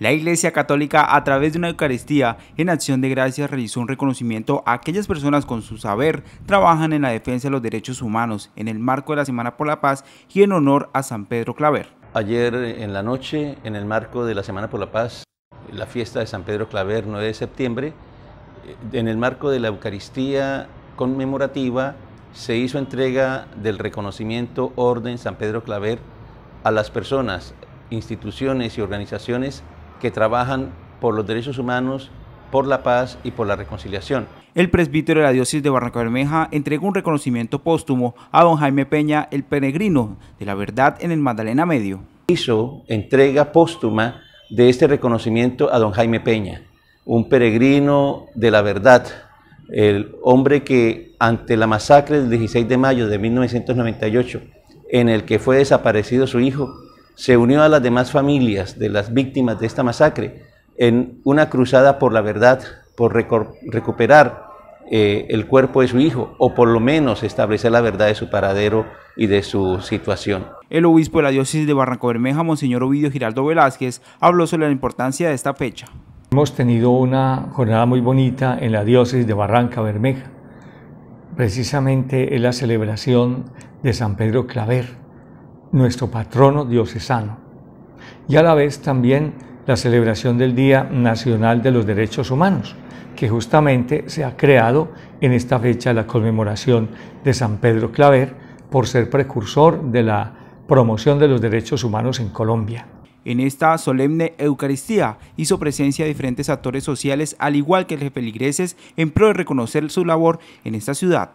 La Iglesia Católica, a través de una Eucaristía en acción de gracias, realizó un reconocimiento a aquellas personas con su saber trabajan en la defensa de los derechos humanos en el marco de la Semana por la Paz y en honor a San Pedro Claver. Ayer en la noche, en el marco de la Semana por la Paz, la fiesta de San Pedro Claver, 9 de septiembre, en el marco de la Eucaristía conmemorativa, se hizo entrega del reconocimiento Orden San Pedro Claver a las personas, instituciones y organizaciones que trabajan por los derechos humanos, por la paz y por la reconciliación. El presbítero de la diócesis de Barranca Bermeja entregó un reconocimiento póstumo a don Jaime Peña, el peregrino de la verdad en el Magdalena Medio. Hizo entrega póstuma de este reconocimiento a don Jaime Peña, un peregrino de la verdad, el hombre que ante la masacre del 16 de mayo de 1998, en el que fue desaparecido su hijo, se unió a las demás familias de las víctimas de esta masacre en una cruzada por la verdad, por recuperar eh, el cuerpo de su hijo, o por lo menos establecer la verdad de su paradero y de su situación. El obispo de la diócesis de Barranco Bermeja, Monseñor Ovidio Giraldo Velázquez, habló sobre la importancia de esta fecha. Hemos tenido una jornada muy bonita en la diócesis de Barranca Bermeja. Precisamente es la celebración de San Pedro Claver, nuestro patrono diocesano, y a la vez también la celebración del Día Nacional de los Derechos Humanos, que justamente se ha creado en esta fecha la conmemoración de San Pedro Claver por ser precursor de la promoción de los derechos humanos en Colombia. En esta solemne Eucaristía hizo presencia diferentes actores sociales, al igual que los feligreses, en pro de reconocer su labor en esta ciudad.